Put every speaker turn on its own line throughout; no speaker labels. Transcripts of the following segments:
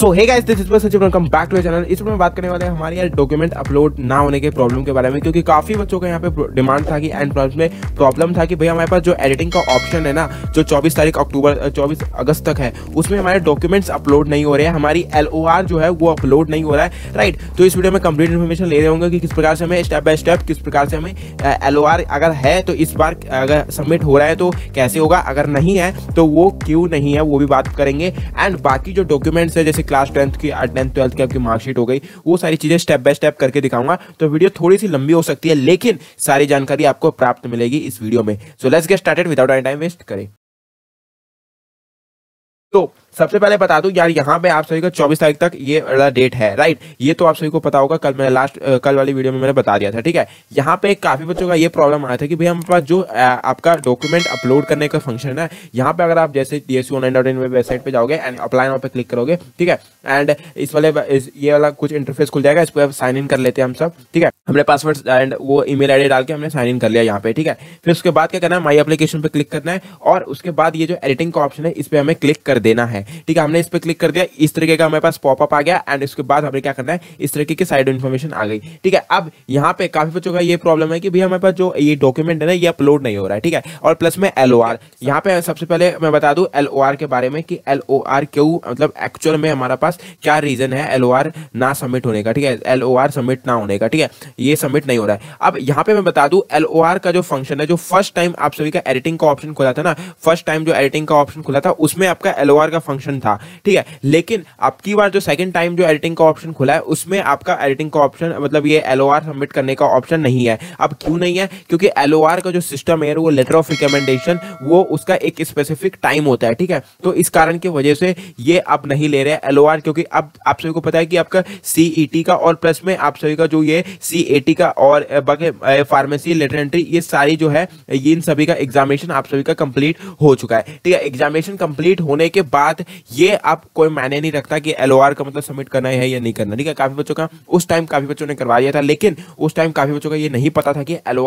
So hey guys this is Sachin welcome back to channel इस में बात करने वाले हैं हमारे यार डॉक्यूमेंट अपलोड ना होने के प्रॉब्लम के बारे में, क्योंकि काफ़ी बच्चों का यहाँ पे डिमांड था कि एंड में प्रॉब्लम था कि भैया हमारे पास जो एडिटिंग का ऑप्शन है ना, जो 24 तारीख अक्टूबर 24 अगस्त तक है, उसमें हमारे डॉक्यूमेंट्स अपलोड नहीं हो रहे हैं। हमारी एल जो है, वो अपलोड नहीं हो रहा है। राइट तो इस वीडियो में कंप्लीट इन्फॉर्मेशन ले रहे होंगे कि किस प्रकार से हमें स्टेप बाय स्टेप किस प्रकार से हमें एलओआर अगर है तो इस बार अगर सबमिट हो रहा है तो कैसे होगा? अगर नहीं है तो वो क्यों नहीं है, वो भी बात करेंगे। एंड बाकी जो डॉक्यूमेंट्स है, जैसे क्लास टेंथ की टेंथ ट्वेल्थ की आपकी मार्कशीट हो गई। वो सारी चीज़ें स्टेप बाय स्टेप करके दिखाऊँगा। तो वीडियो थोड़ी सी लंबी हो सकती है, लेकिन सारी जानकारी आपको प्राप्त मिलेगी इस वीडियो में। So let's get started without any time waste करें। तो सबसे पहले बता दूँ यार यहाँ पे आप सभी का 24 तारीख तक ये वाला डेट है राइट ये तो आप सभी को पता होगा कल मैंने लास्ट कल वाली वीडियो में मैंने बता दिया था ठीक है? यहाँ पे काफ़ी बच्चों का ये प्रॉब्लम आया था कि भैया हमारे पास जो आ, आपका डॉक्यूमेंट अपलोड करने का फ़ंक्शन है यहाँ पे अगर आप जैसे डी एस वेबसाइट पे जाओगे एंड अप्लाई नाउ पे क्लिक करोगे ठीक है? एंड इस वाले ये वाला कुछ इंटरफेस खुल जाएगा इस पर साइन इन कर लेते हैं हम सब ठीक है? हमने पासवर्ड एंड वो ईमेल आईडी डाल के हमने साइन इन कर लिया यहाँ पे, ठीक है? फिर उसके बाद क्या करना है? माई एप्लीकेशन पे क्लिक करना है और उसके बाद ये जो एडिटिंग का ऑप्शन है, इस पर हमें क्लिक कर देना है, ठीक है? हमने इस पर क्लिक कर दिया, इस तरीके का हमारे पास पॉपअप आ गया एंड उसके बाद हमें क्या करना है? इस तरीके की साइड इन्फॉर्मेशन आ गई, ठीक है? अब यहाँ पे काफ़ी बच्चों का ये प्रॉब्लम है कि भैया हमारे पास जो ये डॉक्यूमेंट है ना, ये अपलोड नहीं हो रहा है, ठीक है? और प्लस में एल ओ आर यहाँ पे सबसे पहले मैं बता दू एल ओ आर के बारे में कि एल ओ आर क्यों मतलब एक्चुअल में हमारा पास क्या रीजन है एल ओ आर ना सबमिट होने का, ठीक है? एल ओ आर सबमिट ना होने का, ठीक है? ये सबमिट नहीं हो रहा है। अब यहाँ पे मैं बता दू एल का जो फ़ंक्शन है, जो फ़र्स्ट टाइम आप सभी का एडिटिंग का ऑप्शन खुला था ना फ़र्स्ट टाइम जो एडिटिंग का ऑप्शन खुला था, उसमें आपका एल का फ़ंक्शन था, ठीक है? लेकिन आपकी बार जो सेकंड टाइम जो एडिटिंग का ऑप्शन खुला है, उसमें आपका एडिटिंग का ऑप्शन मतलब ये एल सबमिट करने का ऑप्शन नहीं है। अब क्यों नहीं है? क्योंकि एलओआर का जो सिस्टम है, वो लेटर ऑफ़ रिकमेंडेशन वो उसका एक स्पेसिफिक टाइम होता है, ठीक है? तो इस कारण की वजह से ये अब नहीं ले रहे एल क्योंकि अब आप सभी को पता है कि आपका सीईटी e का और प्लस में आप सभी का जो ये सी का और बाकी फार्मेसी लेटर एंट्री ये सारी जो है, ये इन सभी का एग्जामिनेशन आप सभी का कंप्लीट हो चुका है। ठीक है एग्जामिनेशन कंप्लीट होने के बाद ये आप कोई मायने नहीं रखता कि एलओआर का मतलब सबमिट करना है या नहीं करना। ठीक है, काफ़ी बच्चों का, उस टाइम काफ़ी बच्चों ने करवा दिया था, लेकिन उस टाइम काफ़ी बच्चों का ये नहीं पता था कि एल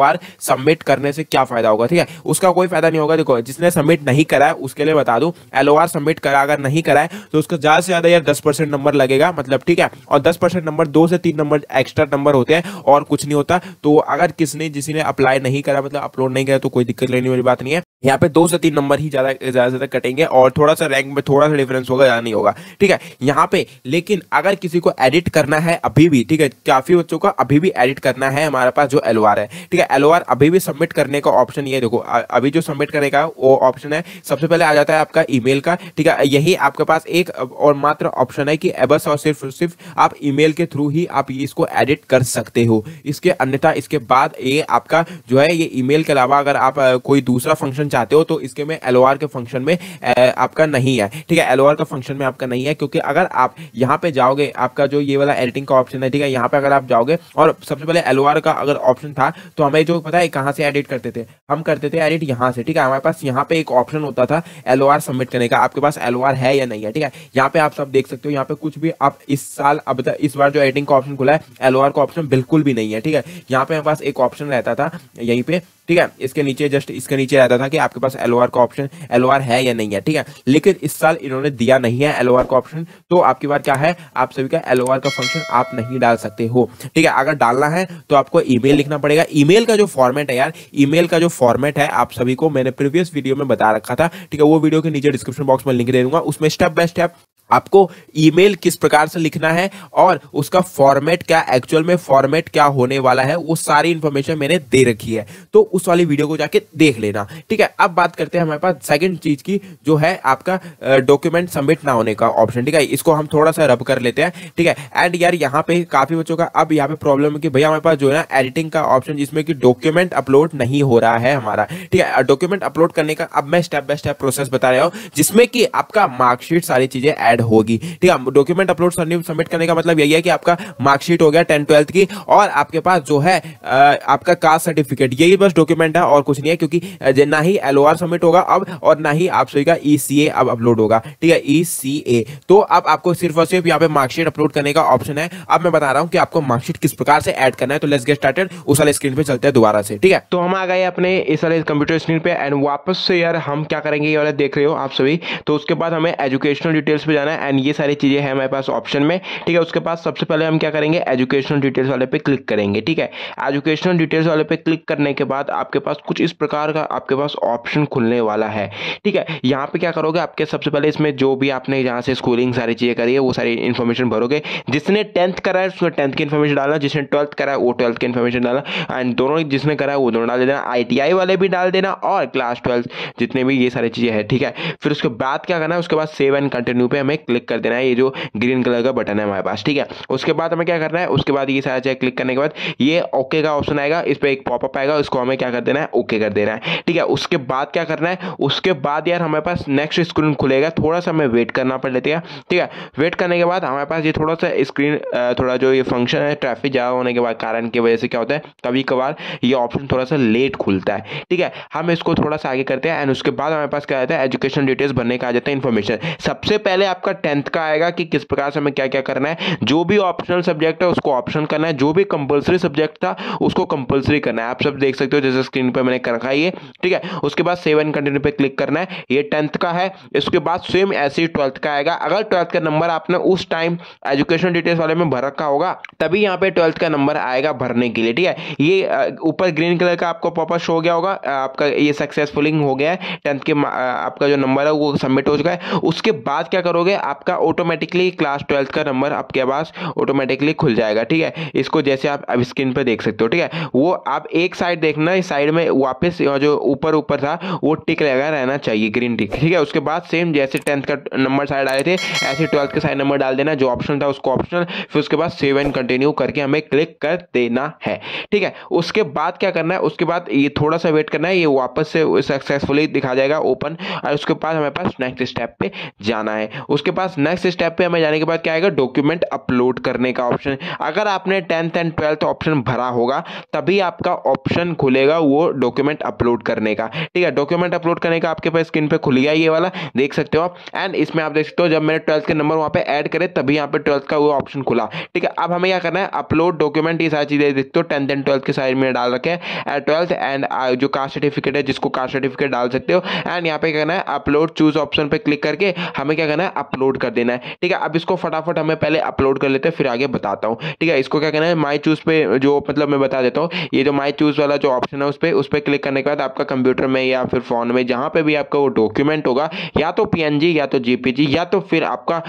सबमिट करने से क्या फ़ायदा होगा। ठीक है, उसका कोई फ़ायदा नहीं होगा। देखो, जिसने सबमिट नहीं करा है, उसके लिए बता दू एल सबमिट करा, अगर नहीं करा है तो उसका ज़्यादा से ज़्यादा यार दस नंबर लगेगा मतलब ठीक है, और दस नंबर दो से तीन नंबर एक्स्ट्रा नंबर होते हैं और कुछ नहीं होता। तो अगर किसने जिसने अप्लाई नहीं करा मतलब अपलोड नहीं करा तो कोई दिक्कत लेने वाली बात नहीं है। यहाँ पे दो से तीन नंबर ही ज़्यादा ज़्यादा ज़्यादा कटेंगे और थोड़ा सा रैंक में थोड़ा सा डिफरेंस होगा, ज़्यादा नहीं होगा। ठीक है? यहाँ पे, लेकिन अगर किसी को एडिट करना है अभी भी, ठीक है? काफ़ी बच्चों का अभी भी एडिट करना है हमारे पास जो एल है। ठीक है? एल अभी भी सबमिट करने का ऑप्शन ये देखो अभी जो सबमिट करने का वो ऑप्शन है, सबसे पहले आ जाता है आपका ईमेल का, ठीक है? यही आपके पास एक, और मात्र ऑप्शन है कि बस और सिर्फ़ सिर्फ़ आप ईमेल के थ्रू ही आप इसको एडिट कर सकते हो। इसके अन्यथा इसके बाद ये आपका जो है, ये ईमेल के अलावा अगर आप कोई दूसरा फ़ंक्शन चाहते हो तो इसके में एलओआर के फ़ंक्शन में आपका नहीं है। ठीक है एलओआर का फ़ंक्शन में आपका नहीं है, क्योंकि अगर आप यहाँ पे जाओगे, आपका जो ये वाला एडिटिंग का ऑप्शन है, ठीक है, यहाँ पे अगर आप जाओगे, और सबसे पहले एल का अगर ऑप्शन था तो हमें जो पता है, कहाँ से एडिट करते थे? हम करते थे एडिट यहाँ से, ठीक है, हमारे पास यहाँ पे एक ऑप्शन होता था एल सबमिट करने का। आपके पास एल है या नहीं है, ठीक है, यहाँ पे आप सब देख सकते हो, यहाँ पे कुछ भी आप इस साल, अब इस बार जो एडिटिंग का ऑप्शन खुला है एल का ऑप्शन बिल्कुल भी नहीं है, ठीक है? यहाँ पे हमारे पास एक ऑप्शन रहता था, यहीं पे, ठीक है? इसके नीचे जस्ट इसके नीचे रहता था कि आपके पास एलओआर का ऑप्शन एलओआर है या नहीं है, ठीक है? लेकिन इस साल इन्होंने दिया नहीं है एलओआर का ऑप्शन तो आपकी बार क्या है? आप सभी का एलओआर का फ़ंक्शन आप नहीं डाल सकते हो, ठीक है? अगर डालना है तो आपको ईमेल लिखना पड़ेगा। ईमेल का जो फॉर्मेट है यार ईमेल का जो फॉर्मेट है, आप सभी को मैंने प्रीवियस वीडियो में बता रखा था, ठीक है? वो वीडियो के नीचे डिस्क्रिप्शन बॉक्स में लिंक दे दूँगा, उसमें स्टेप बाय स्टेप आपको ईमेल किस प्रकार से लिखना है और उसका फॉर्मेट क्या एक्चुअल में फॉर्मेट क्या होने वाला है, वो सारी इंफॉर्मेशन मैंने दे रखी है। तो उस वाली वीडियो को जाके देख लेना। ठीक है, अब बात करते हैं हमारे पास सेकंड चीज़ की, जो है आपका डॉक्यूमेंट सबमिट ना होने का ऑप्शन ठीक है, इसको हम थोड़ा सा रब कर लेते हैं। ठीक है एंड यार यहाँ पे काफ़ी बच्चों का अब यहाँ पे प्रॉब्लम है कि भैया हमारे पास जो है ना एडिटिंग का ऑप्शन जिसमें कि डॉक्यूमेंट अपलोड नहीं हो रहा है हमारा। ठीक है डॉक्यूमेंट अपलोड करने का अब मैं स्टेप बाय स्टेप प्रोसेस बता रहा हूँ, जिसमें कि आपका मार्कशीट सारी चीज़ें एड होगी। ठीक है डॉक्यूमेंट अपलोड सबमिट करने का मतलब यही है कि आपका मार्कशीट हो गया टेंथ, ट्वेल्थ की, और आपके पास जो है आपका कास्ट सर्टिफिकेट यही बस डॉक्यूमेंट है, और कुछ नहीं है, क्योंकि ना ही एलओआर सबमिट होगा अब, और ना ही आप सभी का ई अब अपलोड होगा। ठीक है ईसीए तो अब आपको सिर्फ़ और सिर्फ़ यहाँ पे मार्कशीट अपलोड करने का ऑप्शन है। अब मैं बता रहा हूँ कि आपको मार्कशीट किस प्रकार से ऐड करना है तो लेट्स गेट स्टार्टेड उस वाले स्क्रीन पे चलते हैं दोबारा से, ठीक है? तो हम आ गए अपने इस वाले कंप्यूटर स्क्रीन पे एंड वापस से यार हम क्या करेंगे ये वाले देख रहे हो आप सभी। तो उसके बाद हमें एजुकेशनल डिटेल्स पे जाना है एंड ये सारी चीज़ें हैं हमारे पास ऑप्शन में। ठीक है, उसके बाद सबसे पहले हम क्या करेंगे? एजुकेशनल डिटेल्स वाले पे क्लिक करेंगे, ठीक है? एजुकेशनल डिटेल्स वाले पे क्लिक करने के बाद आपके पास कुछ इस प्रकार का आपके पास ऑप्शन खुलने वाला है, ठीक है? यहाँ पे क्या करोगे? आपके सबसे पहले इसमें जो भी आपने यहाँ से स्कूलिंग सारी चीज़ें करी है, वो सारी इन्फॉर्मेशन भरोगे। जिसने टेंथ करा है, उसमें टेंथ की इन्फॉर्मेशन डालना। जिसने ट्वेल्थ करा है, वो ट्वेल्थ की इन्फॉर्मेशन डालना। एंड दोनों जिसने करा है, वो दोनों डाल देना। आई वाले भी डाल देना और क्लास ट्वेल्थ जितने भी ये सारी चीज़ें हैं, ठीक है? फिर उसके बाद क्या करना है? उसके बाद सेव एंड कंटिन्यू पे हमें क्लिक कर देना है, ये जो ग्रीन कलर का बटन है हमारे पास, ठीक है? उसके बाद हमें क्या करना है? उसके बाद ये सारा चीज़ क्लिक करने के बाद ये ओके का ऑप्शन आएगा, इस पर एक पॉपअप आएगा, उसको हमें क्या कर देना है? ओके कर देना है, ठीक है? उसके बाद क्या करना है? उसके बाद यार हमारे पास नेक्स्ट स्क्रीन खुलेगा थोड़ा सा हमें वेट करना पड़ लेते हैं, ठीक है? वेट करने के बाद हमारे पास ये थोड़ा सा स्क्रीन थोड़ा जो ये फ़ंक्शन है ट्रैफ़िक ज़्यादा होने के बाद, कारण की वजह से क्या होता है? कभी कभार ये ऑप्शन थोड़ा सा लेट खुलता है, ठीक है? हम इसको थोड़ा सा आगे करते हैं एंड उसके बाद हमारे पास क्या आता है? एजुकेशन डिटेल्स भरने का आ जाता है इन्फॉर्मेशन सबसे पहले आपका टेंथ का आएगा कि किस प्रकार से हमें क्या क्या करना है। जो भी ऑप्शनल सब्जेक्ट है, उसको ऑप्शन करना है। जो भी कंपलसरी सब्जेक्ट था, उसको कंपलसरी करना है। आप सब देख सकते हो, जैसे स्क्रीन पर मैंने रखा ये, ठीक है? उसके बाद सेवन कंटिन्यू पे क्लिक करना है। ये टेंथ का है। इसके बाद सेम ऐसे ही ट्वेल्थ का आएगा। अगर ट्वेल्थ का नंबर आपने उस टाइम एजुकेशन डिटेल्स वाले में भर रखा होगा, तभी यहाँ पे ट्वेल्थ का नंबर आएगा भरने के लिए, ठीक है? ये ऊपर ग्रीन कलर का आपको पॉपर शो हो गया होगा। आपका ये सक्सेसफुलिंग हो गया है। टेंथ के आपका जो नंबर है, वो सबमिट हो चुका है। उसके बाद क्या करोगे? आपका ऑटोमेटिकली क्लास ट्वेल्थ का नंबर आपके पास ऑटोमेटिकली खुल जाएगा, ठीक है? इसको जैसे आप अब स्क्रीन पर देख सकते हो, ठीक है? वो आप एक साइड देखना, इस साइड में वापस जो ऊपर ऊपर था, वो टिक लगा रहना चाहिए ग्रीन टिक ठीक है? उसके बाद सेम जैसे टेंथ का नंबर साइड डाले थे, ऐसे ट्वेल्थ का साइड नंबर डाल देना, जो ऑप्शन था उसको ऑप्शनल फिर उसके बाद सेव एंड कंटिन्यू करके हमें क्लिक कर देना है, ठीक है? उसके बाद क्या करना है? उसके बाद ये थोड़ा सा वेट करना है, ये वापस से सक्सेसफुली दिखा जाएगा ओपन और उसके बाद हमारे पास नेक्स्ट स्टेप पे जाना है। उसके पास नेक्स्ट स्टेप पे हमें जाने के बाद क्या आएगा? डॉक्यूमेंट अपलोड करने का ऑप्शन अगर आपने टेंथ एंड ट्वेल्थ ऑप्शन भरा होगा, तभी आपका ऑप्शन खुलेगा वो डॉक्यूमेंट अपलोड करने का। ठीक है? डॉक्यूमेंट अपलोड करने का आपके पास स्क्रीन पे खुल गया ये वाला, देख सकते हो आप। एंड इसमें आप देख सकते हो, जब मैंने ट्वेल्थ के नंबर वहाँ पे ऐड करे, तभी यहाँ पर ट्वेल्थ का वो ऑप्शन खुला। ठीक है? अब हमें क्या करना है? अपलोड डॉक्यूमेंट ये सारी चीज़ें देखते हो टेंथ एंड ट्वेल्थ के साइड में डाल रखे हैं। ट्वेल्थ एंड जो कास्ट सर्टिफिकेट है, जिसको कास्ट सर्टिफिकेट डाल सकते हो। एंड यहाँ पे करना है? अपलोड चूज़ ऑप्शन पर क्लिक करके हमें क्या करना है? अपलोड कर देना है। ठीक है, अब इसको फटाफट हमें पहले अपलोड कर लेते हैं, फिर आगे बताता हूँ। ठीक है, इसको क्या करना है माई चूज़ पे जो मतलब मैं बता देता हूँ, ये जो माई चूज़ वाला जो ऑप्शन है उस पर उस पर क्लिक करने के बाद आपका कंप्यूटर में या फिर फ़ोन में जहाँ पे भी आपका वो डॉक्यूमेंट होगा, या तो पीएनजी या तो जीपीजी या तो फिर आपका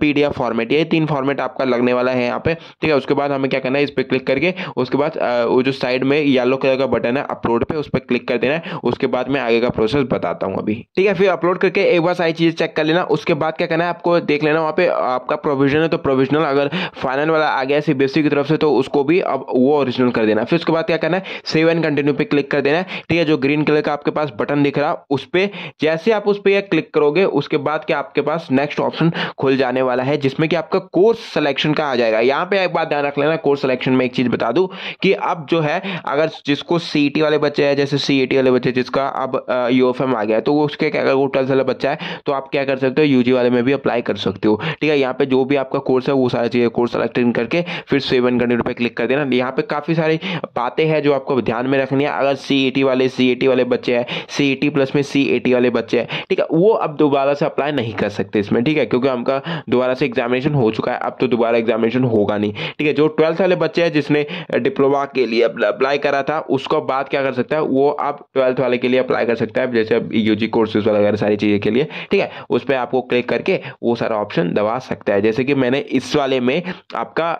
पीडीएफ फॉर्मेट ये तीन फॉर्मेट आपका लगने वाला है यहाँ पे। ठीक है, उसके बाद हमें क्या करना है, इस पर क्लिक करके, उसके बाद वो जो साइड में येलो कलर का बटन है अपलोड पे उस पर क्लिक कर देना है। उसके बाद मैं आगे का प्रोसेस बताता हूँ अभी। ठीक है, फिर अपलोड करके एक बार सारी चीज़ चेक कर लेना। उसके बाद क्या करना है आपको देख लेना, वहाँ पे आपका प्रोविज़न है तो प्रोविजनल अगर फाइनल वाला आ गया सीबीएसई की तरफ़ से तो उसको भी अब वो ओरिजिनल कर देना। फिर उसके बाद क्या करना है? सेव एंड कंटिन्यू पे क्लिक कर देना है। ठीक है, जो ग्रीन कलर का आपके पास बटन दिख रहा, उस पर जैसे आप उस पर क्लिक करोगे, उसके बाद क्या आपके पास नेक्स्ट ऑप्शन खुल जाने वाला है, जिसमें कि आपका कोर्स सिलेक्शन का आ जाएगा। यहाँ पे एक बात ध्यान रख लेना कोर्स सिलेक्शन में एक चीज़ बता दूँ कि अब जो है, अगर जिसको सीईटी वाले बच्चे हैं, जैसे सीईटी वाले बच्चे, जिसका अब यूएफएम आ गया है तो उसके अगर वो ट्वेल्थ वाला बच्चा है तो आप क्या कर सकते हो यूजी वाले में भी अप्लाई कर सकते हो। ठीक है, यहाँ पे जो भी आपका कोर्स है, वो सारी चीज़ें कोर्स सेलेक्ट करके फिर सेवन करने पे क्लिक कर देना। यहाँ पे काफ़ी सारी बातें हैं जो आपको ध्यान में रखनी है। अगर सी वाले सी वाले बच्चे हैं सी प्लस में सी वाले बच्चे हैं, ठीक है, वो अब दोबारा से अप्लाई नहीं कर सकते इसमें, ठीक है, क्योंकि उनका दोबारा से एग्जामिनेशन हो चुका है। अब तो दोबारा एग्जामिनेशन होगा नहीं, ठीक है। जो ट्वेल्थ वाले बच्चे हैं, जिसने डिप्लोमा के लिए अप्लाई करा था, उसको बाद क्या कर सकता है, वो अब ट्वेल्थ वाले के लिए अप्लाई कर सकता है, जैसे अब यूजी कोर्सेज वगैरह, सारी चीज़ें के लिए, ठीक है। उस पर आपको क्लिक करके वो सारा ऑप्शन दबा सकता है। जैसे कि मैंने इस वाले में आपका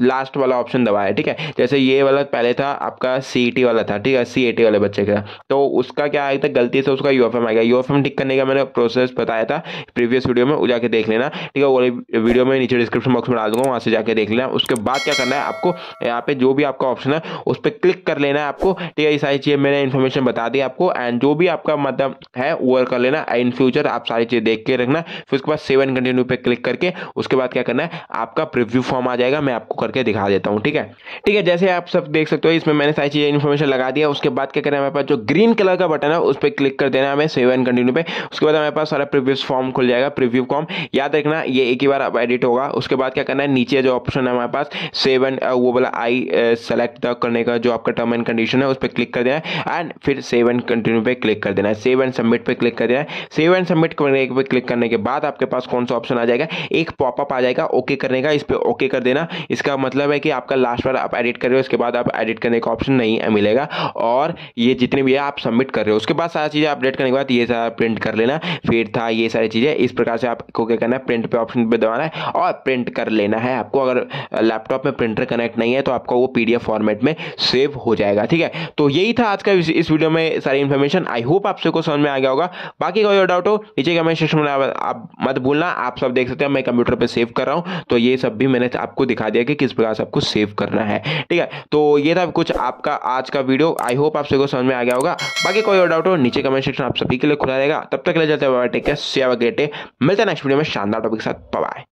लास्ट वाला ऑप्शन दबाया ठीक है? जैसे ये वाला पहले था, आपका सीटी वाला था, ठीक है? सीटी वाले बच्चे का। तो उसका क्या आया था गलती से उसका यूएफएम आ गया यूएफएम टिक करने का मैंने प्रोसेस बताया था प्रीवियस वीडियो में जाके देख लेना, ठीक है? वो वीडियो में नीचे डिस्क्रिप्शन बॉक्स में डाल दूँगा, वहाँ से जाके देख लेना। उसके बाद क्या करना है आपको, यहाँ पे जो भी आपका ऑप्शन है, उस पर क्लिक कर लेना है आपको, ठीक है? ये सारी चीज़ें मैंने इन्फॉर्मेशन बता दी आपको एंड जो भी आपका मतलब है, वो कर लेना। इन फ्यूचर आप सारी चीज़ें देख के रखना। फिर उसके बाद सेवन कंटिन्यू पे क्लिक करके उसके बाद क्या करना है, आपका प्रिव्यू फॉर्म आ जाएगा, मैं आपको करके दिखा देता हूँ, ठीक है? ठीक है, जैसे आप सब देख सकते हो, इसमें मैंने सारी चीज़ें इन्फॉर्मेशन लगा दिया उसके बाद क्या करना है, हमारे पास जो ग्रीन कलर का बटन है, उस पर क्लिक कर देना हमें सेवन कंटिन्यू पे। उसके बाद हमारे पास सारा प्रीवियस फॉर्म खुल जाएगा प्रीव्यू फॉर्म याद रखना, ये एक ही बार अब एडिट होगा, उसके बाद क्या करना है, नीचे जो ऑप्शन है हमारे पास सेवन वो वाला आई सेलेक्ट करने का, जो आपका टर्म एंड कंडीशन है, उस पर क्लिक कर देना है एंड फिर सेव एंड कंटिन्यू पे क्लिक कर देना है। सेव एंड सबमिट पे क्लिक कर देना है। सेव एंड सबमिट करने पे क्लिक करने के बाद आपके पास कौन सा ऑप्शन आ जाएगा? एक पॉपअप आ जाएगा ओके करने का, इस पर ओके कर देना। इसका मतलब है कि आपका लास्ट बार आप एडिट कर रहे हो, उसके बाद आप एडिट करने का ऑप्शन नहीं मिलेगा। और ये जितने भी है आप सबमिट कर रहे हो, उसके बाद सारी चीज़ें अपडेट करने के बाद ये सारा प्रिंट कर लेना। फिर था, ये सारी चीज़ें, इस प्रकार से आपको क्या करना है प्रिंट पे ऑप्शन पे दबाना है और प्रिंट कर लेना है। आपको अगर लैपटॉप में प्रिंटर कनेक्ट नहीं है तो आपको वो पीडीएफ फॉर्मेट में सेव हो जाएगा, ठीक है? तो यही था आज का इस वीडियो में सारी इन्फॉर्मेशन आई होप आप सबको समझ में आ गया होगा। बाकी कोई डाउट हो, नीचे कमेंट सेक्शन में आप मत भूलना, आप सब देख सकते हैं, मैं कंप्यूटर पे सेव कर रहा हूँ तो ये सब भी मैंने आपको दिखा दिया कि किस प्रकार से आपको सेव करना है, ठीक है? तो ये था कुछ आपका आज का वीडियो आई होप आप सबको समझ में आ गया होगा। बाकी कोई और डाउट हो, नीचे कमेंट सेक्शन आप सभी के लिए खुला रहेगा। तब तक ले जाते हैं मिलते हैं नेक्स्ट वीडियो में शानदार टॉपिक के साथ बाय